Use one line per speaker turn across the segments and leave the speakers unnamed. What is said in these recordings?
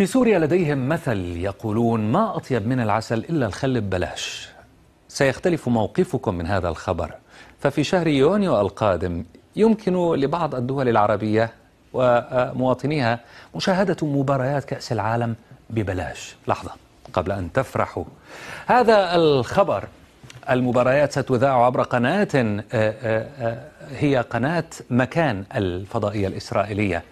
في سوريا لديهم مثل يقولون ما أطيب من العسل إلا الخل ببلاش. سيختلف موقفكم من هذا الخبر. ففي شهر يونيو القادم يمكن لبعض الدول العربية ومواطنيها مشاهدة مباريات كأس العالم ببلاش. لحظة قبل أن تفرحوا. هذا الخبر. المباريات ستذاع عبر قناة آه، آه، آه، هي قناة مكان الفضائية الإسرائيلية.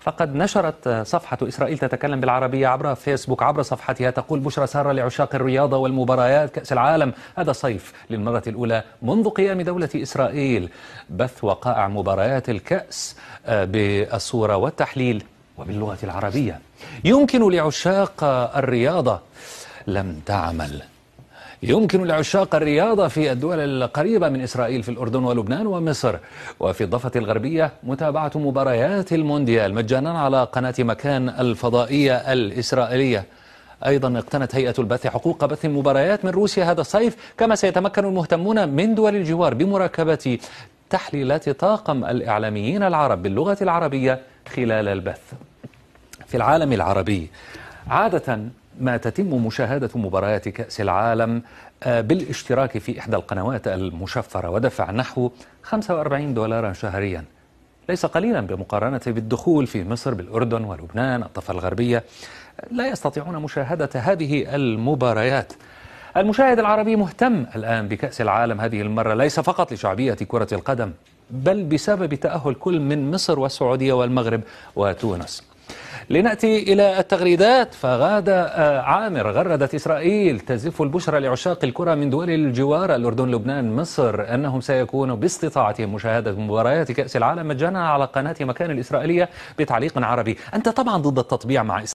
فقد نشرت صفحة إسرائيل تتكلم بالعربية عبر فيسبوك عبر صفحتها تقول بشرى سارة لعشاق الرياضة والمباريات كأس العالم. هذا صيف للمرة الأولى منذ قيام دولة إسرائيل. بث وقائع مباريات الكأس بالصورة والتحليل وباللغة العربية. يمكن لعشاق الرياضة لم تعمل يمكن لعشاق الرياضة في الدول القريبة من إسرائيل في الأردن ولبنان ومصر. وفي الضفة الغربية متابعة مباريات المونديال مجانا على قناة مكان الفضائية الإسرائيلية. أيضا اقتنت هيئة البث حقوق بث المباريات من روسيا هذا الصيف كما سيتمكن المهتمون من دول الجوار بمراكبة تحليلات طاقم الإعلاميين العرب باللغة العربية خلال البث. في العالم العربي عادة ما تتم مشاهدة مباريات كأس العالم آه، بالاشتراك في إحدى القنوات المشفرة ودفع نحو 45 دولارا شهريا. ليس قليلا بمقارنة بالدخول في مصر بالأردن ولبنان الضفة الغربية. لا يستطيعون مشاهدة هذه المباريات. المشاهد العربي مهتم الآن بكأس العالم هذه المرة ليس فقط لشعبية كرة القدم بل بسبب تأهل كل من مصر والسعودية والمغرب وتونس. لنأتي إلى التغريدات. فغاد آه، عامر غردت إسرائيل تزف البشرى لعشاق الكرة من دول الجوار الأردن لبنان مصر أنهم سيكونوا باستطاعتهم مشاهدة مباريات كأس العالم. مجانا على قناة مكان الإسرائيلية بتعليق عربي. أنت طبعا ضد التطبيع مع إسرائيل